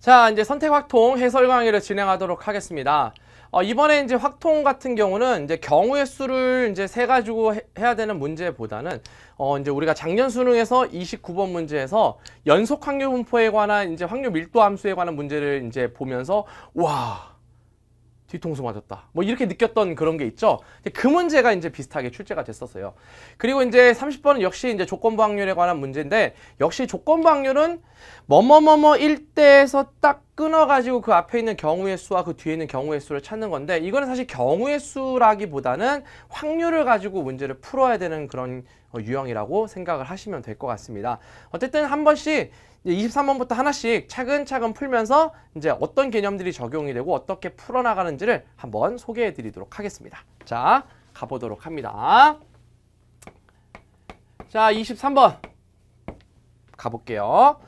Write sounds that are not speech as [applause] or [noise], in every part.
자, 이제 선택 확통 해설 강의를 진행하도록 하겠습니다. 어, 이번에 이제 확통 같은 경우는 이제 경우의 수를 이제 세 가지고 해, 야 되는 문제보다는 어, 이제 우리가 작년 수능에서 29번 문제에서 연속 확률 분포에 관한 이제 확률 밀도 함수에 관한 문제를 이제 보면서 와, 뒤통수 맞았다. 뭐 이렇게 느꼈던 그런 게 있죠. 그 문제가 이제 비슷하게 출제가 됐었어요. 그리고 이제 30번은 역시 이제 조건부 확률에 관한 문제인데 역시 조건부 확률은 뭐뭐뭐뭐 일대에서 딱 끊어가지고 그 앞에 있는 경우의 수와 그 뒤에 있는 경우의 수를 찾는 건데 이거는 사실 경우의 수라기보다는 확률을 가지고 문제를 풀어야 되는 그런 유형이라고 생각을 하시면 될 것 같습니다. 어쨌든 한 번씩 23번부터 하나씩 차근차근 풀면서 이제 어떤 개념들이 적용이 되고 어떻게 풀어나가는지를 한번 소개해 드리도록 하겠습니다. 자, 가보도록 합니다. 자, 23번 가볼게요.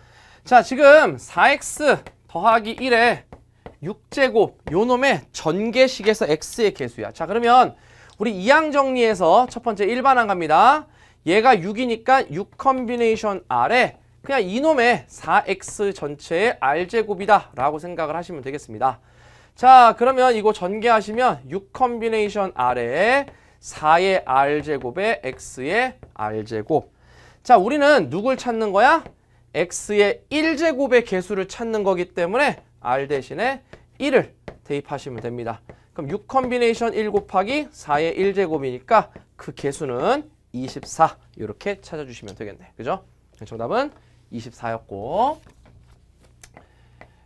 자, 지금 4x 더하기 1의 6제곱 요 놈의 전개식에서 x의 계수야. 자, 그러면 우리 이항정리에서 첫 번째 일반항 갑니다. 얘가 6이니까 6 combination R에 그냥 이놈의 4x 전체의 r제곱이다 라고 생각을 하시면 되겠습니다. 자 그러면 이거 전개하시면 6 combination r에 4의 r제곱에 x의 r제곱 자 우리는 누굴 찾는 거야? x의 1제곱의 개수를 찾는 거기 때문에 r 대신에 1을 대입하시면 됩니다. 그럼 6 컨비네이션 1 곱하기 4의 1제곱이니까 그 개수는 24 이렇게 찾아주시면 되겠네. 그죠? 정답은 24였고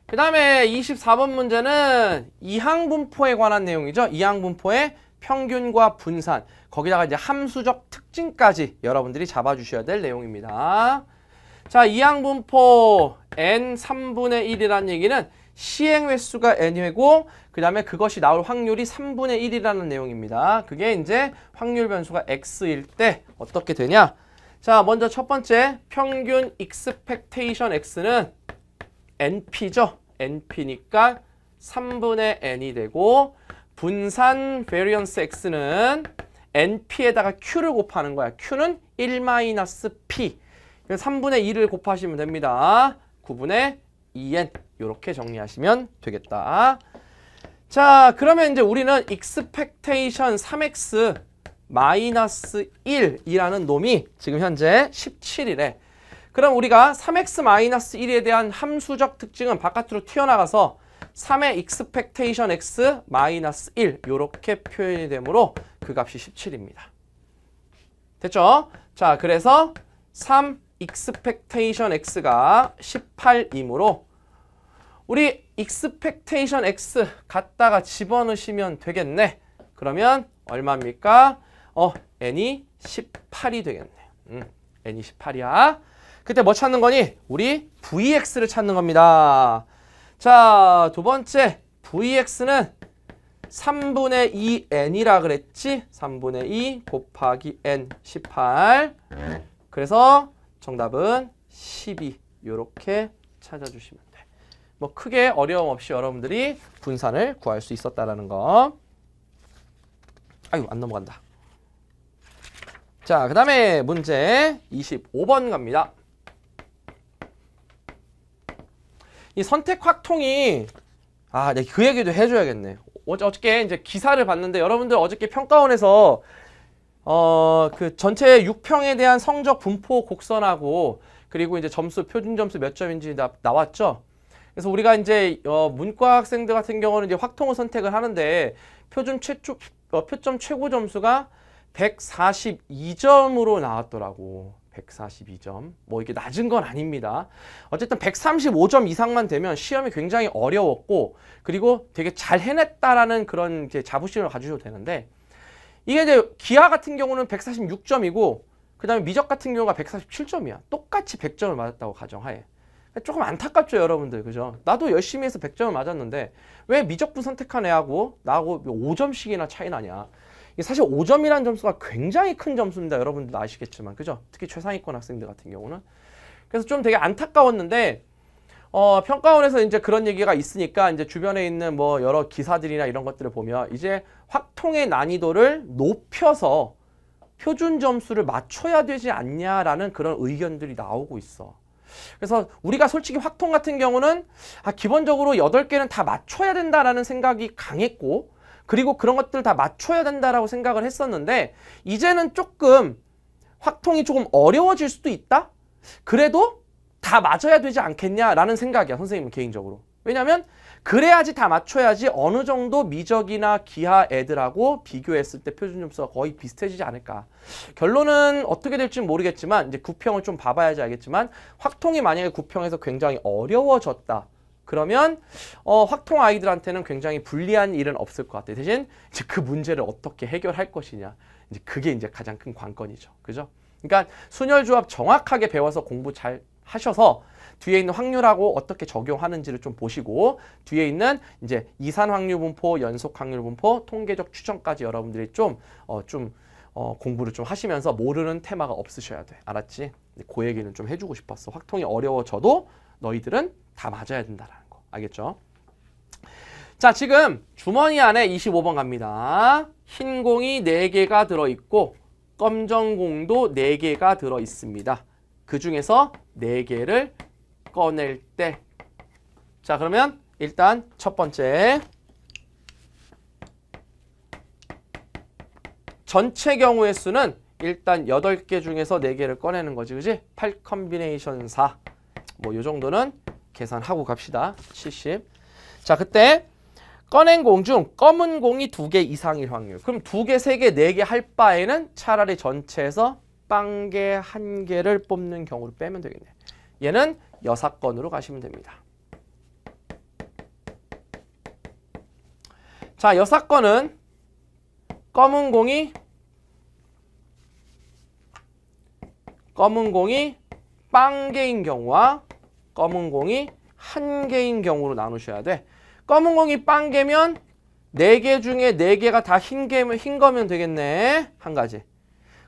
그 다음에 24번 문제는 이항분포에 관한 내용이죠. 이항분포의 평균과 분산 거기다가 이제 함수적 특징까지 여러분들이 잡아주셔야 될 내용입니다. 자, 이항분포 n 3분의 1이라는 얘기는 시행 횟수가 n회고 그 다음에 그것이 나올 확률이 3분의 1이라는 내용입니다. 그게 이제 확률 변수가 x일 때 어떻게 되냐? 자, 먼저 첫 번째 평균 expectation x는 np죠. np니까 3분의 n이 되고 분산 variance x는 np에다가 q를 곱하는 거야. q는 1-p. 3분의 2를 곱하시면 됩니다. 9분의 2n 이렇게 정리하시면 되겠다. 자, 그러면 이제 우리는 expectation 3x 마이너스 1이라는 놈이 지금 현재 17이래. 그럼 우리가 3x 마이너스 1에 대한 함수적 특징은 바깥으로 튀어나가서 3의 expectation x 마이너스 1 이렇게 표현이 되므로 그 값이 17입니다. 됐죠? 자, 그래서 3 expectation x가 18이므로 우리 expectation x 갖다가 집어넣으시면 되겠네. 그러면 얼마입니까? 어, n이 18이 되겠네. 음, n이 18이야. 그때 뭐 찾는 거니? 우리 vx를 찾는 겁니다. 자, 두 번째 vx는 3분의 2n이라 그랬지? 3분의 2 곱하기 n 18. 그래서 정답은 12 이렇게 찾아주시면 돼. 뭐 크게 어려움 없이 여러분들이 분산을 구할 수 있었다라는 거. 아유 안 넘어간다. 자, 그 다음에 문제 25번 갑니다. 이 선택 확통이 아, 네, 그 얘기도 해줘야겠네. 어저께 이제 기사를 봤는데 여러분들 어저께 평가원에서 어, 그 전체 6평에 대한 성적 분포 곡선하고 그리고 이제 점수 표준 점수 몇 점인지 나, 나왔죠. 그래서 우리가 이제 어, 문과 학생들 같은 경우는 이제 확통을 선택을 하는데 표준 최초 어, 표점 최고 점수가 142점으로 나왔더라고. 142점. 뭐 이게 낮은 건 아닙니다. 어쨌든 135점 이상만 되면 시험이 굉장히 어려웠고 그리고 되게 잘 해냈다라는 그런 이제 자부심을 가지셔도 되는데 이게 이제 기하 같은 경우는 146점이고 그 다음에 미적 같은 경우가 147점이야. 똑같이 100점을 맞았다고 가정하에. 조금 안타깝죠 여러분들 그죠? 나도 열심히 해서 100점을 맞았는데 왜 미적분 선택한 애하고 나하고 5점씩이나 차이 나냐. 사실 5점이라는 점수가 굉장히 큰 점수입니다. 여러분들도 아시겠지만. 그죠? 특히 최상위권 학생들 같은 경우는. 그래서 좀 되게 안타까웠는데 어, 평가원에서 이제 그런 얘기가 있으니까 이제 주변에 있는 뭐 여러 기사들이나 이런 것들을 보면 이제 확통의 난이도를 높여서 표준 점수를 맞춰야 되지 않냐라는 그런 의견들이 나오고 있어. 그래서 우리가 솔직히 확통 같은 경우는 아, 기본적으로 여덟 개는 다 맞춰야 된다라는 생각이 강했고 그리고 그런 것들 다 맞춰야 된다라고 생각을 했었는데 이제는 조금 확통이 조금 어려워질 수도 있다? 그래도 다 맞아야 되지 않겠냐라는 생각이야 선생님 개인적으로 왜냐하면 그래야지 다 맞춰야지 어느 정도 미적이나 기하 애들하고 비교했을 때 표준 점수가 거의 비슷해지지 않을까. 결론은 어떻게 될지 모르겠지만 이제 구평을 좀 봐봐야지 알겠지만 확통이 만약에 구평에서 굉장히 어려워졌다. 그러면 어, 확통 아이들한테는 굉장히 불리한 일은 없을 것 같아요. 대신 이제 그 문제를 어떻게 해결할 것이냐. 이제 그게 이제 가장 큰 관건이죠. 그죠? 그러니까 순열 조합 정확하게 배워서 공부 잘 하셔서 뒤에 있는 확률하고 어떻게 적용하는지를 좀 보시고 뒤에 있는 이제 이산 확률 분포, 연속 확률 분포, 통계적 추정까지 여러분들이 좀 어, 좀 어, 공부를 좀 하시면서 모르는 테마가 없으셔야 돼. 알았지? 그 얘기는 좀 해주고 싶었어. 확통이 어려워져도 너희들은 다 맞아야 된다라는 거. 알겠죠? 자, 지금 주머니 안에 25번 갑니다. 흰 공이 4개가 들어있고 검정 공도 4개가 들어있습니다. 그 중에서 4개를 꺼낼 때. 자, 그러면 일단 첫 번째. 전체 경우의 수는 일단 8개 중에서 4개를 꺼내는 거지, 그지? 8 combination 4. 뭐, 요 정도는 계산하고 갑시다. 70. 자, 그때 꺼낸 공 중 검은 공이 2개 이상일 확률. 그럼 2개, 3개, 4개 할 바에는 차라리 전체에서 빵개 한 개를 뽑는 경우를 빼면 되겠네. 얘는 여사건으로 가시면 됩니다. 자, 여사건은 검은 공이 검은 공이 빵개인 경우와 검은 공이 한 개인 경우로 나누셔야 돼. 검은 공이 빵 개면 네 개 중에 네 개가 다 흰 개면 흰 거면 되겠네. 한 가지.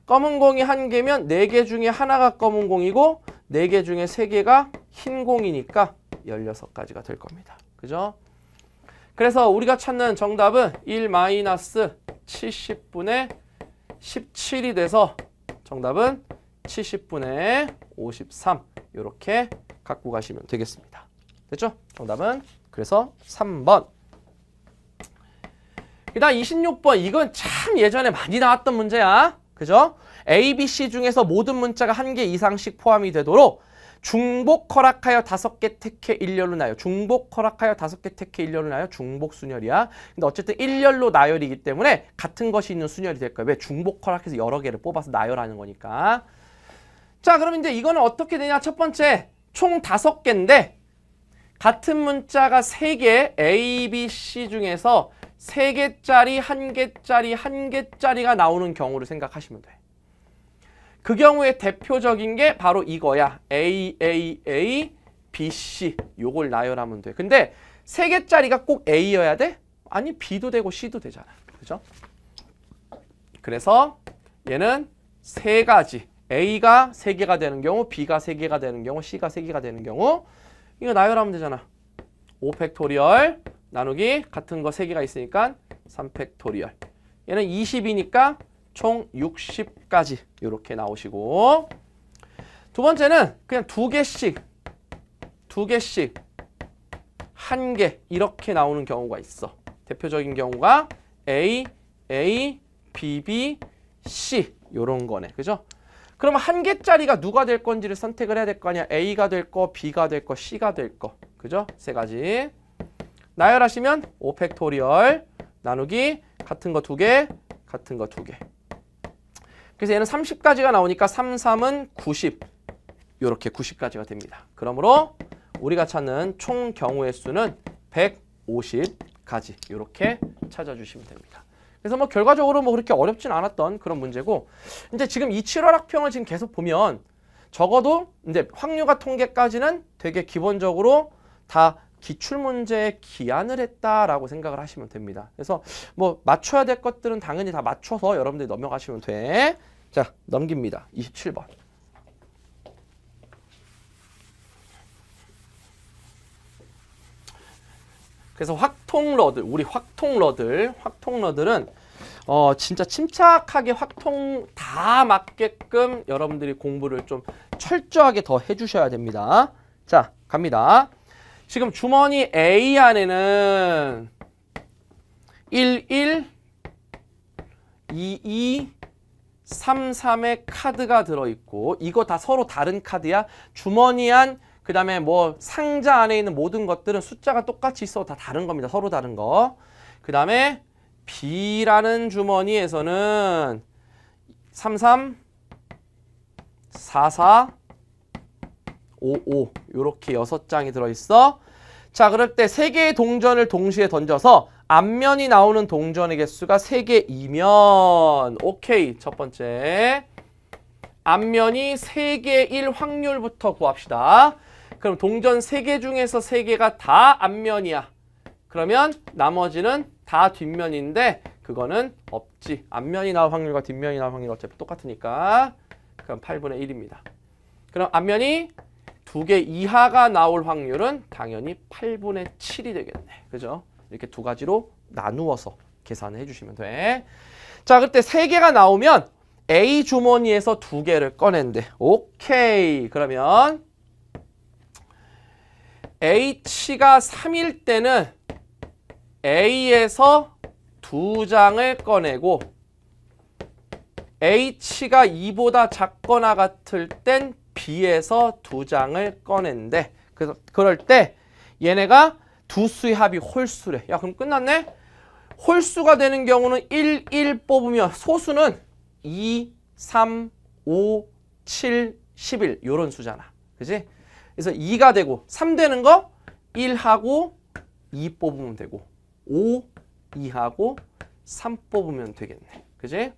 검은 공이 한 개면 네 개 중에 하나가 검은 공이고 네 개 중에 세 개가 흰 공이니까 16가지가 될 겁니다. 그죠? 그래서 우리가 찾는 정답은 1-70분의 17이 돼서 정답은 70분의 53 이렇게 갖고 가시면 되겠습니다. 됐죠? 정답은 그래서 3번 그 다음 26번 이건 참 예전에 많이 나왔던 문제야. 그죠? A, B, C 중에서 모든 문자가 한 개 이상씩 포함이 되도록 중복 허락하여 다섯 개 택해 일렬로 나요. 중복 허락하여 다섯 개 택해 일렬로 나요. 중복 순열이야. 근데 어쨌든 일렬로 나열이기 때문에 같은 것이 있는 순열이 될 거예요. 왜? 중복 허락해서 여러 개를 뽑아서 나열하는 거니까. 자, 그럼 이제 이거는 어떻게 되냐? 첫 번째, 총 다섯 개인데 같은 문자가 세개 A, B, C 중에서 세개짜리한개짜리한개짜리가 나오는 경우를 생각하시면 돼. 그 경우에 대표적인 게 바로 이거야. A, A, A, B, C 요걸 나열하면 돼. 근데 세 개짜리가 꼭 A여야 돼? 아니 B도 되고 C도 되잖아. 그죠? 그래서 얘는 세 가지. A가 세 개가 되는 경우, B가 세 개가 되는 경우, C가 세 개가 되는 경우 이거 나열하면 되잖아. 5팩토리얼 나누기 같은 거 세 개가 있으니까 3팩토리얼. 얘는 20이니까 총 60까지 이렇게 나오시고 두 번째는 그냥 두 개씩 두 개씩 한 개 이렇게 나오는 경우가 있어. 대표적인 경우가 A, A, B, B, C 이런 거네. 그죠? 그러면 한 개짜리가 누가 될 건지를 선택을 해야 될 거 아니야. A가 될 거, B가 될 거, C가 될 거. 그죠? 세 가지. 나열하시면 5팩토리얼 나누기 같은 거 두 개, 같은 거 두 개. 그래서 얘는 30가지가 나오니까 3, 3은 90. 이렇게 90가지가 됩니다. 그러므로 우리가 찾는 총 경우의 수는 150가지 이렇게 찾아주시면 됩니다. 그래서 뭐 결과적으로 뭐 그렇게 어렵진 않았던 그런 문제고 이제 지금 이 7월 학평을 지금 계속 보면 적어도 이제 확률과 통계까지는 되게 기본적으로 다 기출문제에 기한을 했다라고 생각을 하시면 됩니다. 그래서 뭐 맞춰야 될 것들은 당연히 다 맞춰서 여러분들이 넘어가시면 돼. 자, 넘깁니다. 27번. 그래서 확통러들, 우리 확통러들, 확통러들은 어 진짜 침착하게 확통 다 맞게끔 여러분들이 공부를 좀 철저하게 더 해주셔야 됩니다. 자, 갑니다. 지금 주머니 A 안에는 1, 1, 2, 2, 3, 3의 카드가 들어있고 이거 다 서로 다른 카드야. 주머니 안, 그 다음에 뭐 상자 안에 있는 모든 것들은 숫자가 똑같이 있어 다 다른 겁니다. 서로 다른 거. 그 다음에 B라는 주머니에서는 33, 44, 55 이렇게 여섯 장이 들어있어. 자 그럴 때 세 개의 동전을 동시에 던져서 앞면이 나오는 동전의 개수가 세 개이면 오케이 첫 번째 앞면이 세 개일 확률부터 구합시다. 그럼 동전 세 개 중에서 세 개가 다 앞면이야. 그러면 나머지는 다 뒷면인데 그거는 없지. 앞면이 나올 확률과 뒷면이 나올 확률 어차피 똑같으니까 그럼 8분의 1입니다. 그럼 앞면이 두 개 이하가 나올 확률은 당연히 8분의 7이 되겠네. 그죠? 이렇게 두 가지로 나누어서 계산을 해주시면 돼. 자, 그때 세 개가 나오면 A 주머니에서 두 개를 꺼낸대. 오케이. 그러면 H가 3일 때는 A에서 두 장을 꺼내고 H가 2보다 작거나 같을 땐 B에서 두 장을 꺼낸대. 그래서 그럴 때 얘네가 두 수의 합이 홀수래. 야 그럼 끝났네? 홀수가 되는 경우는 1, 1 뽑으면 소수는 2, 3, 5, 7, 11 요런 수잖아. 그지? 그래서 2가 되고 3 되는 거 1하고 2 뽑으면 되고 5, 2하고 3 뽑으면 되겠네. 그지?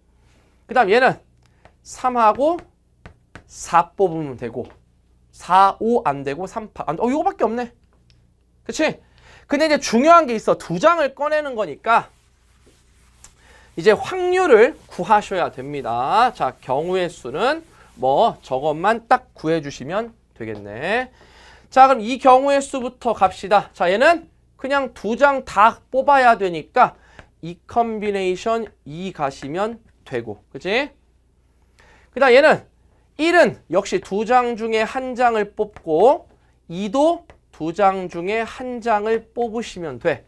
그 다음 얘는 3하고 4 뽑으면 되고 4, 5 안 되고 3, 8 안, 어 이거밖에 없네. 그치? 근데 이제 중요한 게 있어. 두 장을 꺼내는 거니까 이제 확률을 구하셔야 됩니다. 자, 경우의 수는 뭐 저것만 딱 구해주시면 되겠네. 자, 그럼 이 경우의 수부터 갑시다. 자, 얘는 그냥 두 장 다 뽑아야 되니까 이 combination 2 가시면 되고, 그치? 그 다음 얘는 1은 역시 두 장 중에 한 장을 뽑고 2도 두 장 중에 한 장을 뽑으시면 돼.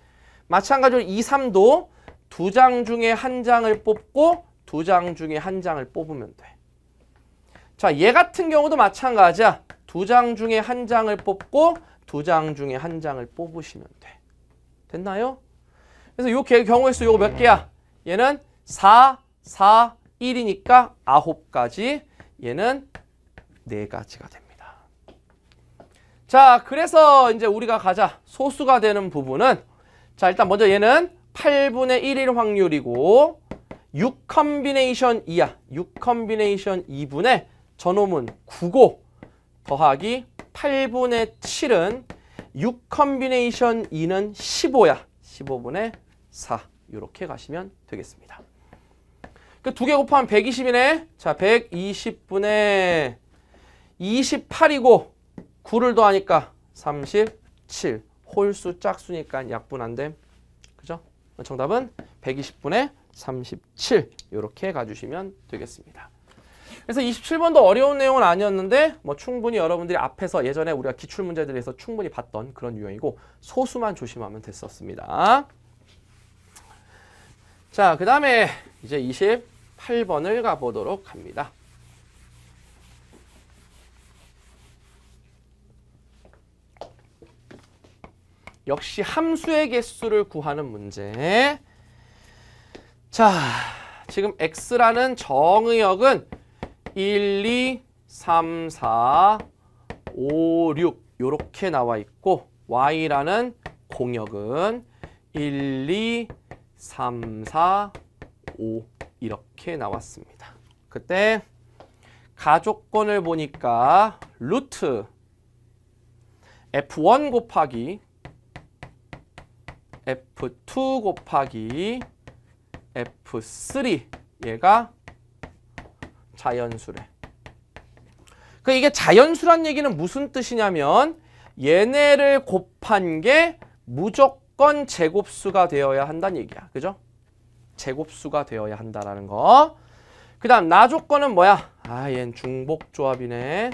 마찬가지로 2, 3도 두 장 중에 한 장을 뽑고 두 장 중에 한 장을 뽑으면 돼. 자, 얘 같은 경우도 마찬가지야. 두 장 중에 한 장을 뽑고 두 장 중에 한 장을 뽑으시면 돼. 됐나요? 그래서 요 경우의 수 요거 몇 개야? 얘는 4, 4, 1이니까 9가지. 얘는 4가지가 됩니다. 자, 그래서 이제 우리가 가자. 소수가 되는 부분은 자, 일단 먼저 얘는 8분의 1일 확률이고 6 combination 2야. 6 컨비네이션 2분의 저놈은 9고 더하기 8분의 7은 6 combination 2는 15야. 15분의 4 이렇게 가시면 되겠습니다. 그 두 개 곱하면 120이네. 자, 120분의 28이고 9를 더하니까 37. 홀수 짝수니까 약분한데. 그죠? 정답은 120분의 37 이렇게 가주시면 되겠습니다. 그래서 27번도 어려운 내용은 아니었는데 뭐 충분히 여러분들이 앞에서 예전에 우리가 기출 문제들에서 충분히 봤던 그런 유형이고 소수만 조심하면 됐었습니다. 자, 그 다음에 이제 28번을 가보도록 합니다. 역시 함수의 개수를 구하는 문제. 자, 지금 x라는 정의역은 1, 2, 3, 4, 5, 6 이렇게 나와 있고 y라는 공역은 1, 2, 3, 4, 5 이렇게 나왔습니다. 그때 가족권을 보니까 루트 f1 곱하기 f2 곱하기 f3 얘가 자연수래. 그 이게 자연수란 얘기는 무슨 뜻이냐면 얘네를 곱한 게 무조건 제곱수가 되어야 한다는 얘기야. 그죠? 제곱수가 되어야 한다라는 거. 그 다음 나 조건은 뭐야? 아, 얘는 중복조합이네.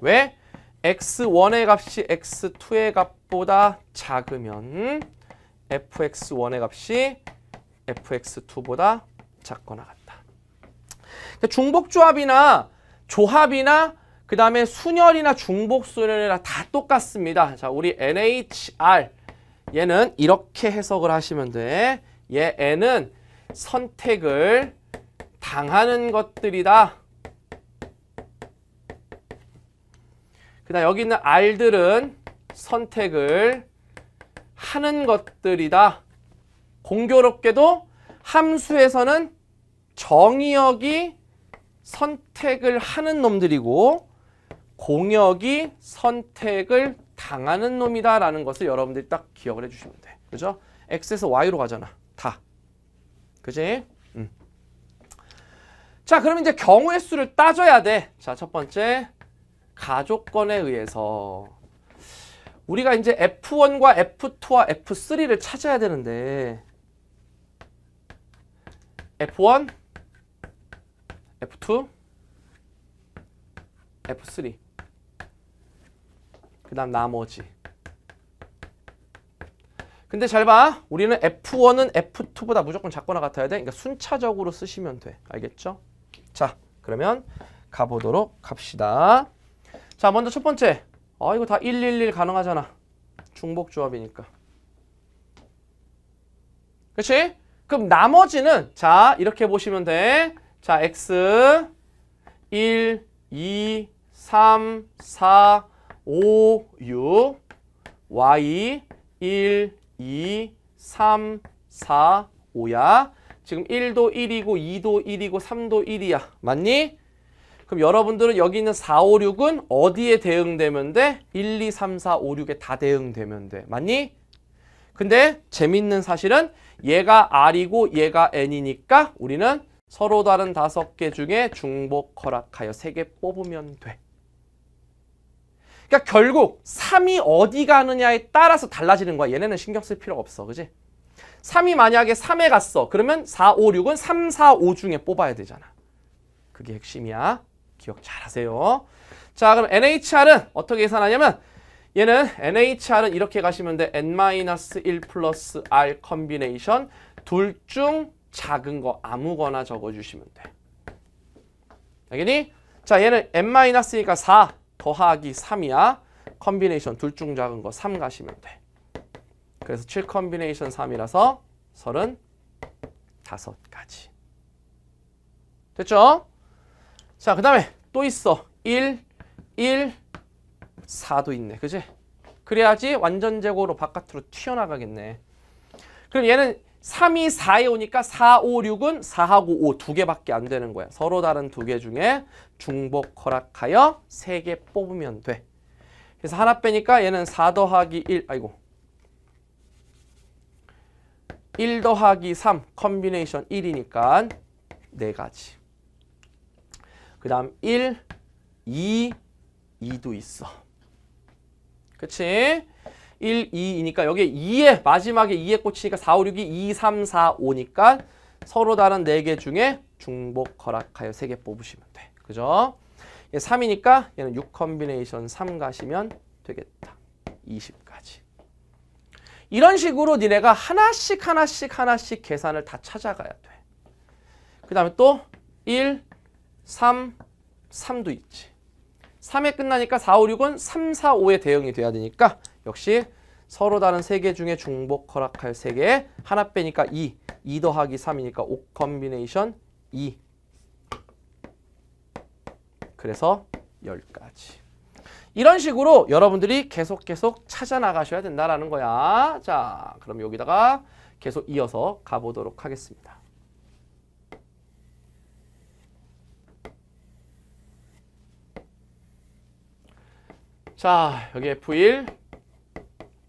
왜? x1의 값이 x2의 값보다 작으면 fx1의 값이 fx2보다 작거나 같다. 그러니까 중복조합이나 조합이나 그 다음에 순열이나 중복순열이나 다 똑같습니다. 자, 우리 NHR 얘는 이렇게 해석을 하시면 돼. 얘 N은 선택을 당하는 것들이다. 그 다음 여기 있는 R들은 선택을 하는 것들이다. 공교롭게도 함수에서는 정의역이 선택을 하는 놈들이고 공역이 선택을 당하는 놈이다라는 것을 여러분들이 딱 기억을 해주시면 돼. 그죠? X에서 Y로 가잖아. 다. 그지? 음. 자, 그럼 이제 경우의 수를 따져야 돼. 자, 첫 번째. 가족권에 의해서 우리가 이제 F1과 F2와 F3를 찾아야 되는데 F1, F2, F3 그 다음 나머지 근데 잘 봐. 우리는 F1은 F2보다 무조건 작거나 같아야 돼. 그러니까 순차적으로 쓰시면 돼. 알겠죠? 자, 그러면 가보도록 합시다. 자, 먼저 첫 번째. 아, 이거 다 111 가능하잖아. 중복 조합이니까. 그렇지? 그럼 나머지는 자, 이렇게 보시면 돼. 자, X 1, 2, 3, 4, 5, 6 Y 1, 2, 3, 4, 5야. 지금 1도 1이고 2도 1이고 3도 1이야. 맞니? 그럼 여러분들은 여기 있는 4, 5, 6은 어디에 대응되면 돼? 1, 2, 3, 4, 5, 6에 다 대응되면 돼. 맞니? 근데 재밌는 사실은 얘가 R이고 얘가 N이니까 우리는 서로 다른 다섯 개 중에 중복 허락하여 세 개 뽑으면 돼. 그러니까 결국 3이 어디 가느냐에 따라서 달라지는 거야. 얘네는 신경 쓸 필요가 없어. 그지? 3이 만약에 3에 갔어. 그러면 4, 5, 6은 3, 4, 5 중에 뽑아야 되잖아. 그게 핵심이야. 기억 잘 하세요. 자, 그럼 NHR은 어떻게 계산하냐면 얘는 NHR은 이렇게 가시면 돼. N-1 플러스 R combination 둘 중 작은 거 아무거나 적어주시면 돼. 알겠니? 자, 얘는 N-니까 4 더하기 3이야. combination 둘 중 작은 거 3 가시면 돼. 그래서 7 combination 3이라서 35가지. 됐죠? 자, 그 다음에 또 있어. 1, 1, 4도 있네. 그지? 그래야지 완전 제곱으로 바깥으로 튀어나가겠네. 그럼 얘는 3이 4에 오니까 4, 5, 6은 4하고 5 두 개밖에 안 되는 거야. 서로 다른 두 개 중에 중복 허락하여 세 개 뽑으면 돼. 그래서 하나 빼니까 얘는 4 더하기 1, 아이고. 1 더하기 3 combination 1이니까 네 가지. 그 다음 1, 2, 2도 있어. 그치? 1, 2이니까 여기 2에 마지막에 2에 꽂히니까 4, 5, 6이 2, 3, 4, 5니까 서로 다른 4개 중에 중복 허락하여 3개 뽑으시면 돼. 그죠? 3이니까 얘는 6 컨비네이션 3 가시면 되겠다. 20까지. 이런 식으로 니네가 하나씩 하나씩 하나씩 계산을 다 찾아가야 돼. 그 다음에 또 1, 3, 3도 있지. 3에 끝나니까 4, 5, 6은 3, 4, 5에 대응이 돼야 되니까 역시 서로 다른 3개 중에 중복 허락할 3개 하나 빼니까 2, 2 더하기 3이니까 5 컨비네이션 2 그래서 10가지. 이런 식으로 여러분들이 계속 계속 찾아 나가셔야 된다라는 거야. 자 그럼 여기다가 계속 이어서 가보도록 하겠습니다 자, 여기 F1,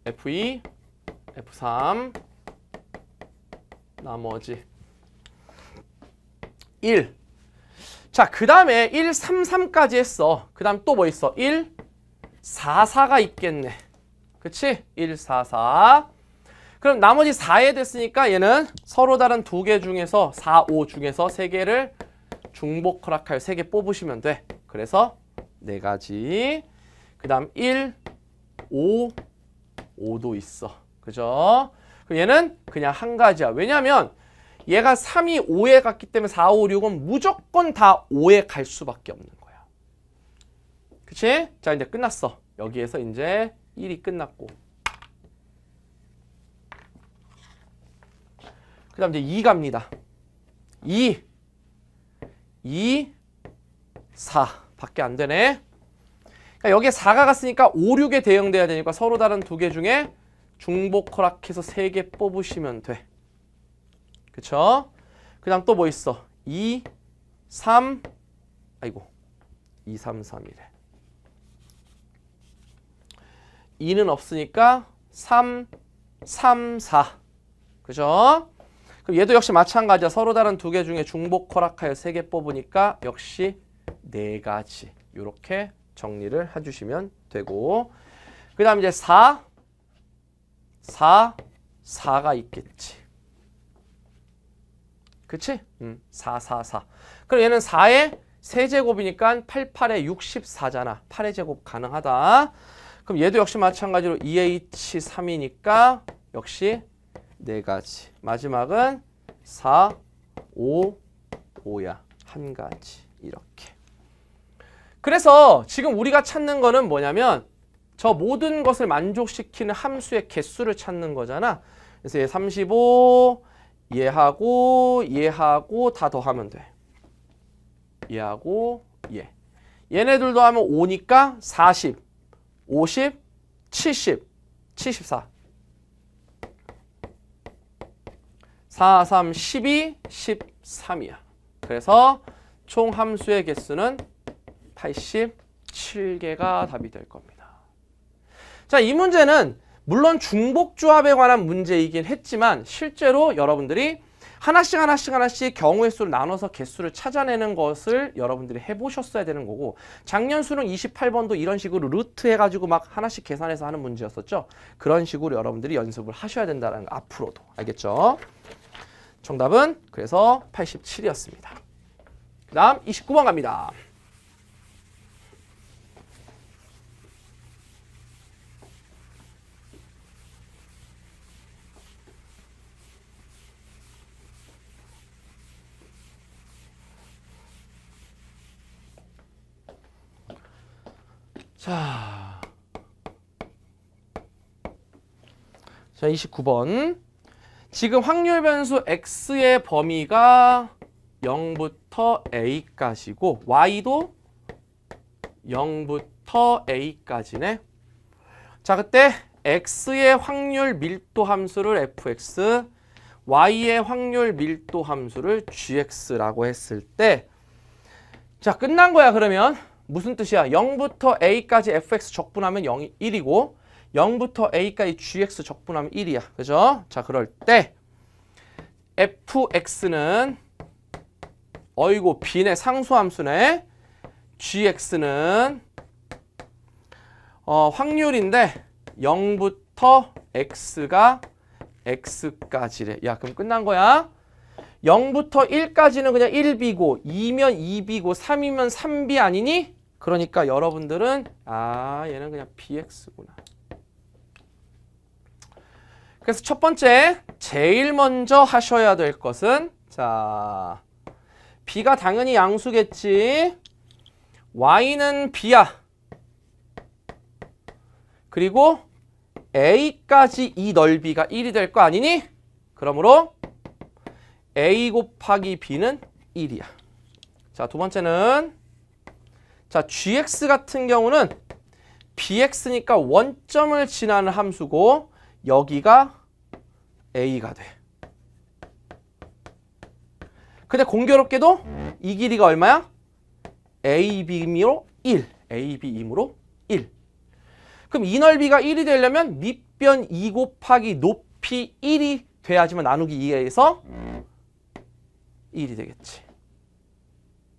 F2, F3, 나머지 1. 자, 그 다음에 1, 3, 3까지 했어. 그 다음 또 뭐 있어? 1, 4, 4가 있겠네. 그치? 1, 4, 4. 그럼 나머지 4에 됐으니까 얘는 서로 다른 두 개 중에서 4, 5 중에서 세 개를 중복 허락하여 세개 뽑으시면 돼. 그래서 네 가지. 그 다음 1, 5, 5도 있어. 그죠? 얘는 그냥 한 가지야. 왜냐면 얘가 3이 5에 갔기 때문에 4, 5, 6은 무조건 다 5에 갈 수밖에 없는 거야. 그치? 자, 이제 끝났어. 여기에서 이제 1이 끝났고. 그 다음 이제 2 갑니다. 2, 2, 4 밖에 안 되네. 그러니까 여기에 4가 갔으니까 5, 6에 대응돼야 되니까 서로 다른 두 개 중에 중복 허락해서 3개 뽑으시면 돼. 그쵸? 그 다음 또 뭐 있어? 2, 3, 아이고 2, 3, 3이래. 2는 없으니까 3, 3, 4. 그죠? 그럼 얘도 역시 마찬가지야. 서로 다른 두 개 중에 중복 허락하여 3개 뽑으니까 역시 4가지. 이렇게 정리를 해주시면 되고 그 다음 이제 4, 4, 4가 있겠지. 그치? 음, 4, 4, 4. 그럼 얘는 4의 세제곱이니까 8, 8에 64잖아. 8의 제곱 가능하다. 그럼 얘도 역시 마찬가지로 2H3이니까 역시 네 가지. 마지막은 4, 5, 5야. 한 가지. 이렇게. 그래서 지금 우리가 찾는 거는 뭐냐면 저 모든 것을 만족시키는 함수의 개수를 찾는 거잖아. 그래서 얘 35, 얘하고 얘하고 다 더하면 돼. 얘하고 얘. 얘네들 도하면 5니까 40, 50, 70, 74. 4, 3, 12, 13이야. 그래서 총 함수의 개수는 87개가 답이 될 겁니다. 자, 이 문제는 물론 중복조합에 관한 문제이긴 했지만 실제로 여러분들이 하나씩 하나씩 하나씩 경우의 수를 나눠서 개수를 찾아내는 것을 여러분들이 해보셨어야 되는 거고 작년 수능 28번도 이런 식으로 루트 해가지고 막 하나씩 계산해서 하는 문제였었죠. 그런 식으로 여러분들이 연습을 하셔야 된다는 거 앞으로도 알겠죠? 정답은 그래서 87이었습니다. 그 다음 29번 갑니다. 자, 자 29번. 지금 확률 변수 x의 범위가 0부터 a까지고 y도 0부터 a까지네. 자, 그때 x의 확률 밀도 함수를 fx, y의 확률 밀도 함수를 gx라고 했을 때 자, 끝난 거야, 그러면. 무슨 뜻이야? 0부터 a까지 fx 적분하면 0이 1이고 0부터 a까지 gx 적분하면 1이야. 그죠? 자, 그럴 때 fx는 어이고 b네 상수함수네. gx는 어, 확률인데 0부터 x가 x까지래. 야, 그럼 끝난 거야. 0부터 1까지는 그냥 1b고 2면 2b고 3이면 3b 아니니? 그러니까 여러분들은 아 얘는 그냥 bx구나. 그래서 첫 번째 제일 먼저 하셔야 될 것은 자 b가 당연히 양수겠지. y는 b야. 그리고 a까지 이 넓이가 1이 될 거 아니니? 그러므로 a 곱하기 b는 1이야. 자, 두 번째는 자, gx 같은 경우는 bx니까 원점을 지나는 함수고 여기가 a가 돼. 근데 공교롭게도 이 길이가 얼마야? ab이므로 1. ab이므로 1. 그럼 이 넓이가 1이 되려면 밑변 2 곱하기 높이 1이 돼야지만 나누기 2에서 1이 되겠지.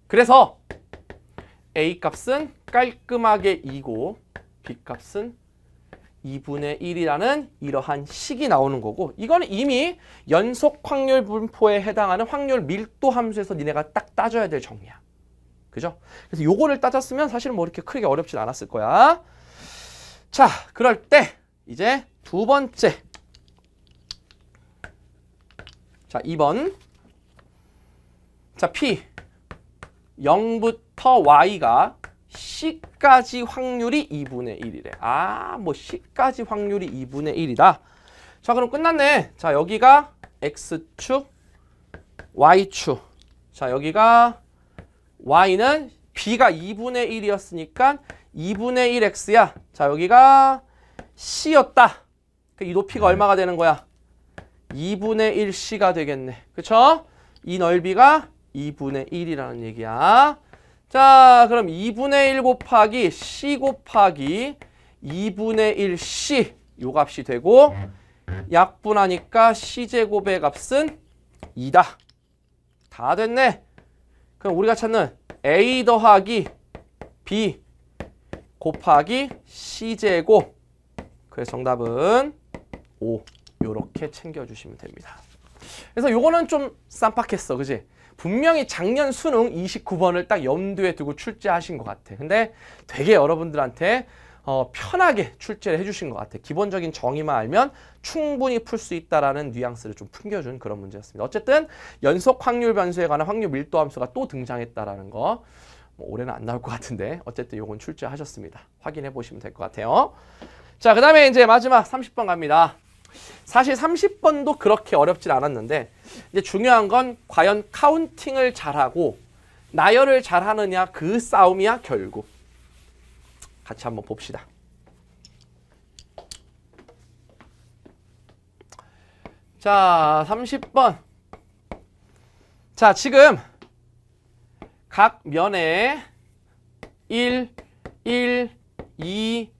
그래서 A 값은 깔끔하게 2고 B 값은 2분의 1이라는 이러한 식이 나오는 거고 이거는 이미 연속 확률 분포에 해당하는 확률 밀도 함수에서 니네가 딱 따져야 될 정리야. 그죠? 그래서 요거를 따졌으면 사실 뭐 이렇게 크게 어렵진 않았을 거야. 자, 그럴 때 이제 두 번째. 자, 2번. 자, P 0부터 Y가 C까지 확률이 2분의 1이래. 아, 뭐 C까지 확률이 2분의 1이다. 자, 그럼 끝났네. 자, 여기가 X축, Y축. 자, 여기가 Y는 B가 2분의 1이었으니까 2분의 1X야. 자, 여기가 C였다. 그이 높이가 얼마가 되는 거야? 2분의 1C가 되겠네. 그쵸? 이 넓이가 2분의 1이라는 얘기야. 자, 그럼 2분의 1 곱하기 C 곱하기 2분의 1C 요 값이 되고 약분하니까 C제곱의 값은 2다. 다 됐네. 그럼 우리가 찾는 A 더하기 B 곱하기 C제곱 그래서 정답은 5 요렇게 챙겨주시면 됩니다. 그래서 요거는 좀 쌈박했어. 그지? 분명히 작년 수능 29번을 딱 염두에 두고 출제하신 것 같아. 근데 되게 여러분들한테 어, 편하게 출제를 해주신 것 같아. 기본적인 정의만 알면 충분히 풀 수 있다라는 뉘앙스를 좀 풍겨준 그런 문제였습니다. 어쨌든 연속 확률 변수에 관한 확률 밀도 함수가 또 등장했다라는 거. 뭐 올해는 안 나올 것 같은데 어쨌든 요건 출제하셨습니다. 확인해 보시면 될 것 같아요. 자, 그 다음에 이제 마지막 30번 갑니다. 사실 30번도 그렇게 어렵진 않았는데 이제 중요한 건 과연 counting을 잘하고 나열을 잘하느냐 그 싸움이야 결국. 같이 한번 봅시다. 자, 30번. 자, 지금 각 면에 1, 1, 2,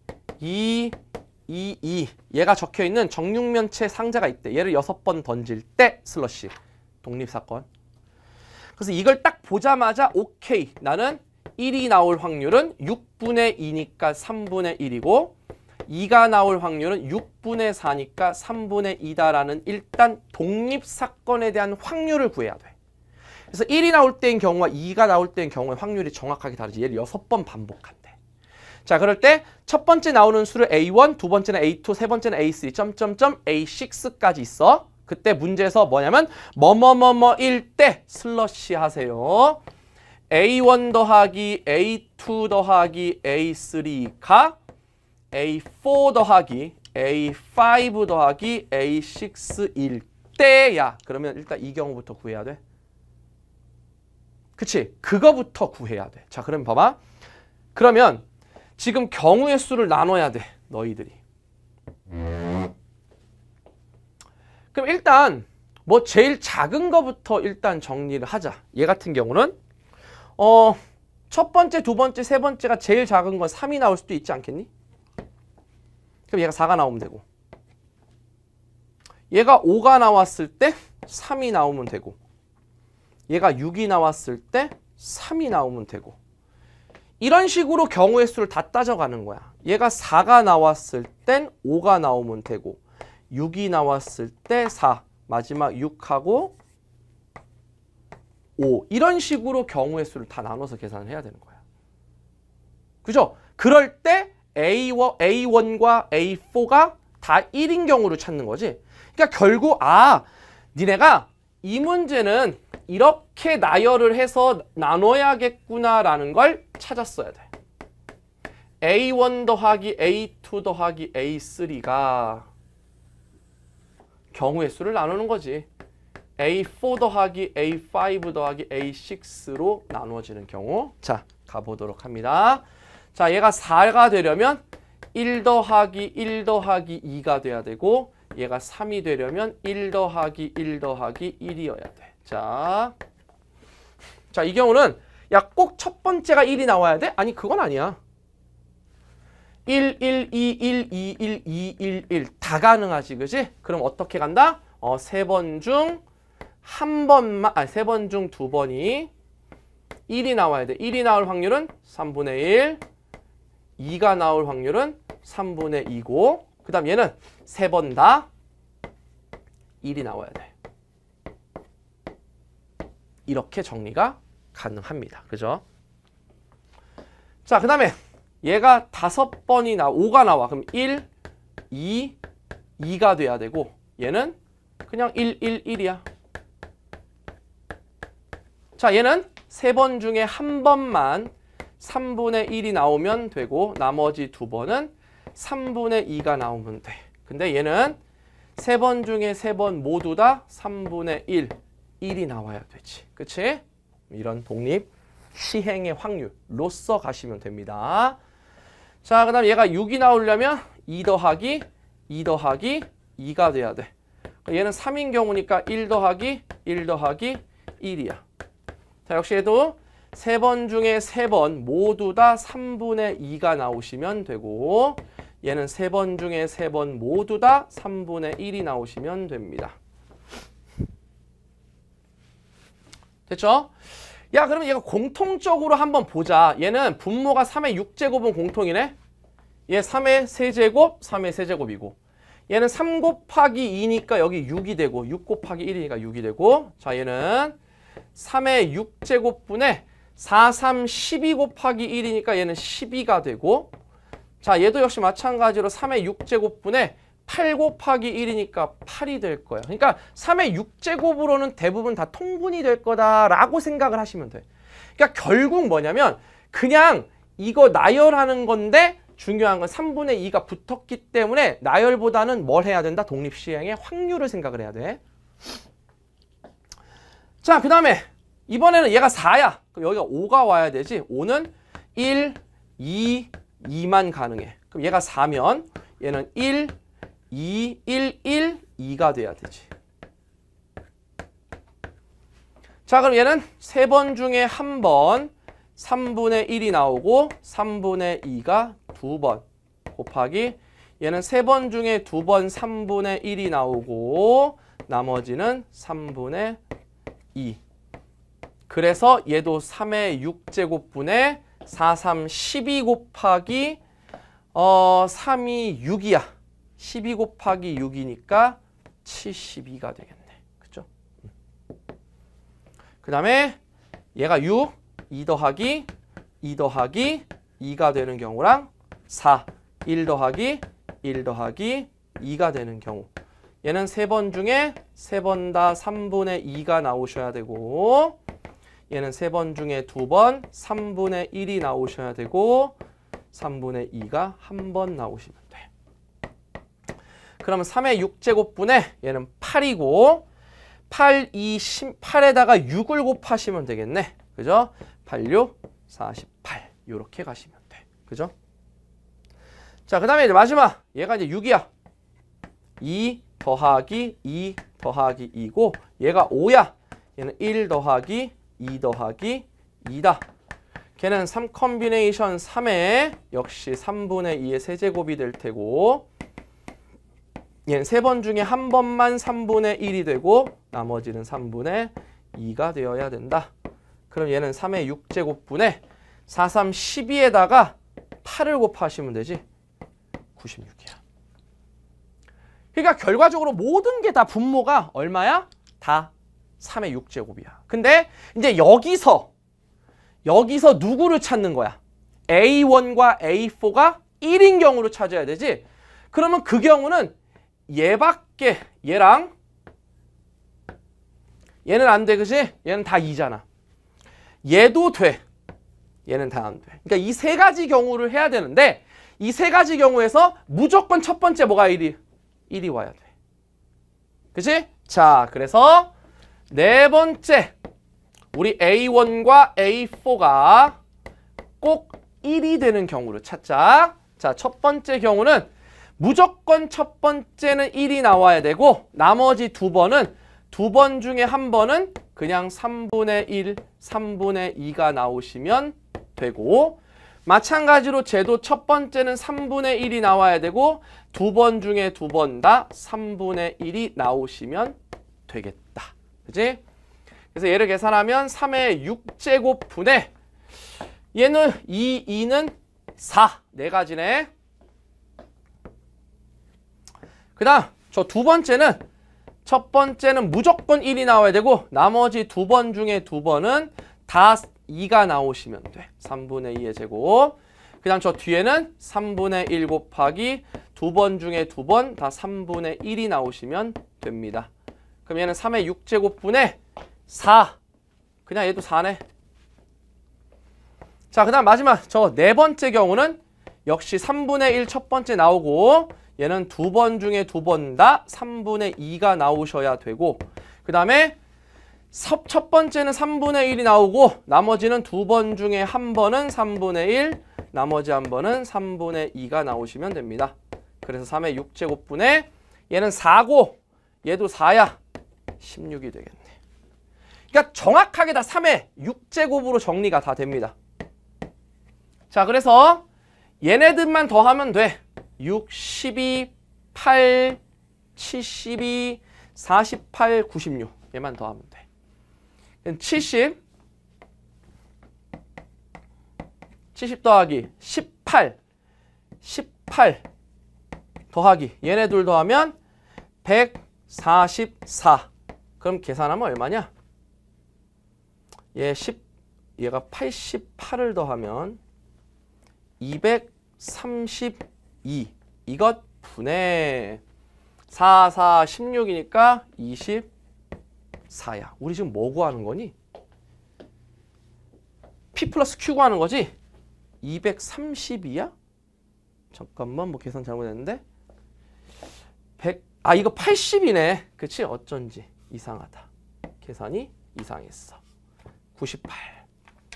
2, 2, 2 얘가 적혀 있는 정육면체 상자가 있대. 얘를 6번 던질 때 슬러시. 독립사건. 그래서 이걸 딱 보자마자 오케이. 나는 1이 나올 확률은 6분의 2니까 3분의 1이고 2가 나올 확률은 6분의 4니까 3분의 2다라는 일단 독립사건에 대한 확률을 구해야 돼. 그래서 1이 나올 때인 경우와 2가 나올 때인 경우의 확률이 정확하게 다르지. 얘를 6번 반복한대. 자, 그럴 때 첫 번째 나오는 수를 A1, 두 번째는 A2, 세 번째는 A3, 점점점 A6까지 있어. 그때 문제에서 뭐냐면 뭐뭐뭐뭐일 때 슬러시 하세요. A1 더하기 A2 더하기 A3가 A4 더하기 A5 더하기 A6일 때야. 그러면 일단 이 경우부터 구해야 돼. 그치? 그거부터 구해야 돼. 자, 그럼 봐봐. 그러면 지금 경우의 수를 나눠야 돼. 너희들이. 그럼 일단 뭐 제일 작은 거부터 일단 정리를 하자. 얘 같은 경우는 어, 첫 번째, 두 번째, 세 번째가 제일 작은 건 3이 나올 수도 있지 않겠니? 그럼 얘가 4가 나오면 되고 얘가 5가 나왔을 때 3이 나오면 되고 얘가 6이 나왔을 때 3이 나오면 되고 이런 식으로 경우의 수를 다 따져가는 거야. 얘가 4가 나왔을 땐 5가 나오면 되고 6이 나왔을 때 4, 마지막 6하고 5 이런 식으로 경우의 수를 다 나눠서 계산을 해야 되는 거야. 그죠? 그럴 때 A1, A1과 A4가 다 1인 경우를 찾는 거지. 그러니까 결국 아 니네가 이 문제는 이렇게 나열을 해서 나눠야겠구나라는 걸 찾았어야 돼. A1 더하기 A2 더하기 A3가 경우의 수를 나누는 거지. A4 더하기 A5 더하기 A6로 나누어지는 경우 자 가보도록 합니다. 자 얘가 4가 되려면 1 더하기 1 더하기 2가 돼야 되고 얘가 3이 되려면 1 더하기 1 더하기 1이어야 돼. 자, 자, 이 경우는 야, 꼭 첫 번째가 1이 나와야 돼? 아니, 그건 아니야. 1, 1, 2, 1, 2, 1, 2, 1, 1. 다 가능하지, 그지? 그럼 어떻게 간다? 어, 세 번 중 한 번만, 아, 세 번 중 두 번이 1이 나와야 돼. 1이 나올 확률은 3분의 1. 2가 나올 확률은 3분의 2고, 그 다음 얘는 세 번 다 1이 나와야 돼. 이렇게 정리가 가능합니다. 그죠? 자, 그 다음에 얘가 다섯 번이 나, 5가 나와. 그럼 1, 2, 2가 돼야 되고 얘는 그냥 1, 1, 1이야. 자, 얘는 세 번 중에 한 번만 3분의 1이 나오면 되고 나머지 두 번은 3분의 2가 나오면 돼. 근데 얘는 세 번 중에 세 번 모두 다 3분의 1, 1이 나와야 되지. 그치? 이런 독립 시행의 확률로써 가시면 됩니다. 자, 그 다음 얘가 6이 나오려면 2 더하기 2 더하기 2가 돼야 돼. 얘는 3인 경우니까 1 더하기 1 더하기 1이야. 자, 역시 얘도 세 번 중에 세 번 모두 다 3분의 2가 나오시면 되고 얘는 세 번 중에 세 번 모두 다 3분의 1이 나오시면 됩니다. 됐죠? 야 그러면 얘가 공통적으로 한번 보자. 얘는 분모가 3의 6제곱은 공통이네. 얘 3의 세제곱, 3의 세제곱이고 얘는 3 곱하기 2니까 여기 6이 되고 6 곱하기 1이니까 6이 되고 자 얘는 3의 6제곱분에 4, 3, 12 곱하기 1이니까 얘는 12가 되고 자 얘도 역시 마찬가지로 3의 6제곱분에 8 곱하기 1이니까 8이 될 거야. 그러니까 3의 6제곱으로는 대부분 다 통분이 될 거다라고 생각을 하시면 돼. 그러니까 결국 뭐냐면 그냥 이거 나열하는 건데 중요한 건 3분의 2가 붙었기 때문에 나열보다는 뭘 해야 된다? 독립시행의 확률을 생각을 해야 돼. 자, 그 다음에 이번에는 얘가 4야. 그럼 여기가 5가 와야 되지. 5는 1, 2, 2만 가능해. 그럼 얘가 4면 얘는 1, 2, 1, 1, 2가 돼야 되지. 자, 그럼 얘는 세 번 중에 한 번 3분의 1이 나오고 3분의 2가 두 번 곱하기 얘는 세 번 중에 두 번 3분의 1이 나오고 나머지는 3분의 2. 그래서 얘도 3의 6제곱분의 4, 3, 12 곱하기 어 3이 6이야. 12 곱하기 6이니까 72가 되겠네. 그죠? 그 다음에 얘가 6, 2 더하기 2 더하기 2가 되는 경우랑 4, 1 더하기 1 더하기 2가 되는 경우 얘는 세 번 중에 세 번 다 3분의 2가 나오셔야 되고 얘는 세 번 중에 두번 3분의 1이 나오셔야 되고 3분의 2가 한 번 나오시면 돼. 그러면 3의 6제곱분에 얘는 8이고 8, 2, 18에다가 6을 곱하시면 되겠네. 그죠? 8, 6, 48 이렇게 가시면 돼. 그죠? 자, 그 다음에 이제 마지막 얘가 이제 6이야. 2 더하기 2 더하기 2고 얘가 5야. 얘는 1 더하기 2 더하기 2다. 걔는 3 컨비네이션 3에 역시 3분의 2의 세제곱이 될 테고 얘는 세 번 중에 한 번만 3분의 1이 되고 나머지는 3분의 2가 되어야 된다. 그럼 얘는 3의 6제곱분에 4, 3, 12에다가 8을 곱하시면 되지. 96이야. 그러니까 결과적으로 모든 게 다 분모가 얼마야? 다 3의 6제곱이야. 근데 이제 여기서 여기서 누구를 찾는 거야? A1과 A4가 1인 경우로 찾아야 되지. 그러면 그 경우는 얘밖에 얘랑 얘는 안 돼, 그지? 얘는 다 2잖아. 얘도 돼. 얘는 다 안 돼. 그러니까 이 세 가지 경우를 해야 되는데 이 세 가지 경우에서 무조건 첫 번째 뭐가 1이 1이 와야 돼. 그치? 자, 그래서 네 번째 우리 A1과 A4가 꼭 1이 되는 경우를 찾자. 자, 첫 번째 경우는 무조건 첫 번째는 1이 나와야 되고 나머지 두 번은 두 번 중에 한 번은 그냥 3분의 1, 3분의 2가 나오시면 되고 마찬가지로 쟤도 첫 번째는 3분의 1이 나와야 되고 두 번 중에 두 번 다 3분의 1이 나오시면 되겠다. 그지? 그래서 얘를 계산하면 3의 6제곱분의 얘는 2, 2는 4. 네 가지네. 그 다음 저 두 번째는 첫 번째는 무조건 1이 나와야 되고 나머지 두 번 중에 두 번은 다 2가 나오시면 돼. 3분의 2의 제곱. 그 다음 저 뒤에는 3분의 1 곱하기 두 번 중에 두 번 다 3분의 1이 나오시면 됩니다. 그럼 얘는 3의 6제곱분의 4. 그냥 얘도 4네. 자, 그 다음 마지막 저 네 번째 경우는 역시 3분의 1 첫 번째 나오고 얘는 두 번 중에 두 번 다 3분의 2가 나오셔야 되고 그 다음에 첫 번째는 3분의 1이 나오고 나머지는 두 번 중에 한 번은 3분의 1 나머지 한 번은 3분의 2가 나오시면 됩니다. 그래서 3의 6제곱분의 얘는 4고 얘도 4야 16이 되겠네. 그러니까 정확하게 다 3의 6제곱으로 정리가 다 됩니다. 자 그래서 얘네들만 더하면 돼. 6, 12, 8, 72, 48, 96 얘만 더하면 돼. 70 70 더하기 18 18 더하기 얘네 둘 더하면 144 그럼 계산하면 얼마냐? 얘 10, 얘가 88을 더하면 232 이것 분의 4, 4, 16이니까 24야. 우리 지금 뭐 구하는 거니? P 플러스 Q 구하는 거지? 232야? 잠깐만 뭐 계산 잘못했는데 100, 아 이거 80이네 그치 어쩐지 이상하다. 계산이 이상했어. 98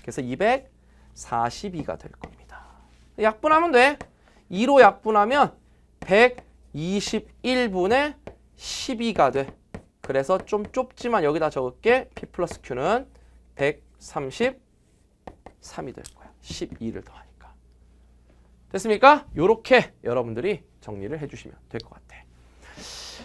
그래서 242가 될 겁니다. 약분하면 돼. 2로 약분하면 121분의 12가 돼. 그래서 좀 좁지만 여기다 적을게. P 플러스 Q는 133이 될 거야. 12를 더하니까. 됐습니까? 요렇게 여러분들이 정리를 해주시면 될 것 같아.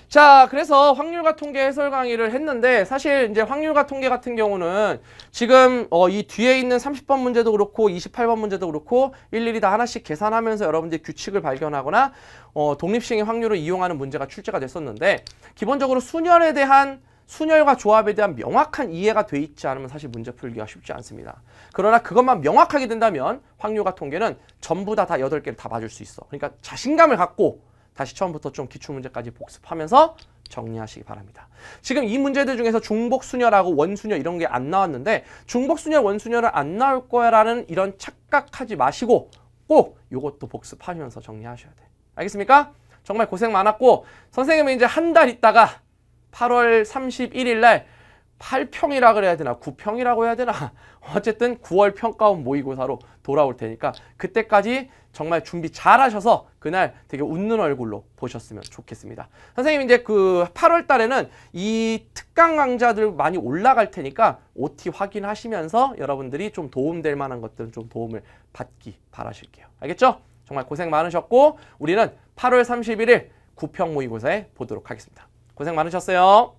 자, 그래서 확률과 통계 해설 강의를 했는데 사실 이제 확률과 통계 같은 경우는 지금 어, 이 뒤에 있는 30번 문제도 그렇고 28번 문제도 그렇고 일일이 다 하나씩 계산하면서 여러분들이 규칙을 발견하거나 어, 독립식의 확률을 이용하는 문제가 출제가 됐었는데 기본적으로 순열에 대한 순열과 조합에 대한 명확한 이해가 돼 있지 않으면 사실 문제 풀기가 쉽지 않습니다. 그러나 그것만 명확하게 된다면 확률과 통계는 전부 다 다 8개를 다 봐줄 수 있어. 그러니까 자신감을 갖고 다시 처음부터 좀 기출문제까지 복습하면서 정리하시기 바랍니다. 지금 이 문제들 중에서 중복순열하고 원순열 이런 게 안 나왔는데 중복순열, 원순열은 안 나올 거야라는 이런 착각하지 마시고 꼭 이것도 복습하면서 정리하셔야 돼. 알겠습니까? 정말 고생 많았고 선생님은 이제 한 달 있다가 8월 31일 날 8평이라 그래야 되나 9평이라고 해야 되나 [laughs] 어쨌든 9월 평가원 모의고사로 돌아올 테니까 그때까지 정말 준비 잘 하셔서 그날 되게 웃는 얼굴로 보셨으면 좋겠습니다. 선생님 이제 그 8월 달에는 이 특강 강좌들 많이 올라갈 테니까 OT 확인하시면서 여러분들이 좀 도움될 만한 것들은 좀 도움을 받기 바라실게요. 알겠죠? 정말 고생 많으셨고 우리는 8월 31일 9평 모의고사에 보도록 하겠습니다. 고생 많으셨어요.